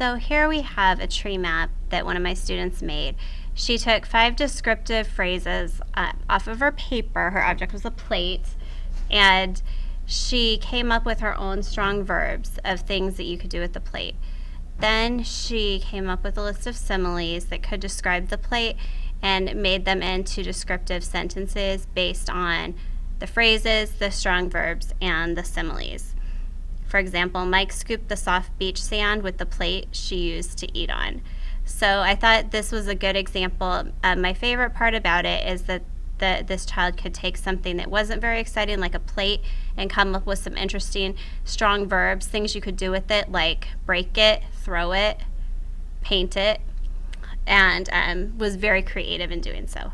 So here we have a tree map that one of my students made. She took five descriptive phrases uh, off of her paper. Her object was a plate. And she came up with her own strong verbs of things that you could do with the plate. Then she came up with a list of similes that could describe the plate and made them into descriptive sentences based on the phrases, the strong verbs, and the similes. For example, Mike scooped the soft beach sand with the plate she used to eat on. So I thought this was a good example. Uh, my favorite part about it is that the, this child could take something that wasn't very exciting, like a plate, and come up with some interesting, strong verbs, things you could do with it, like break it, throw it, paint it, and um, was very creative in doing so.